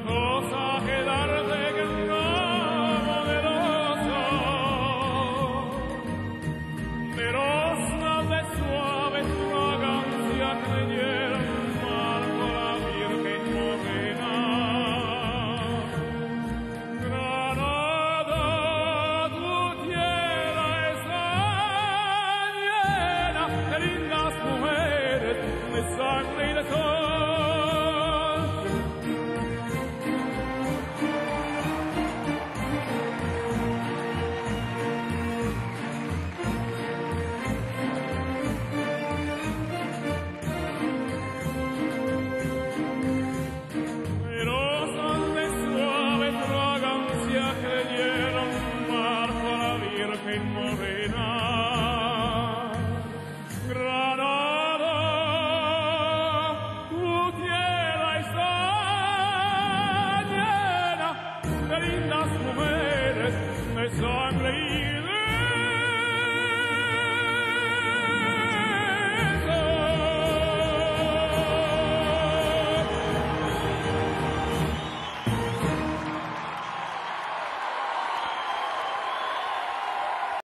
cosa que darte que de suave in das Rumänes, es am Leben.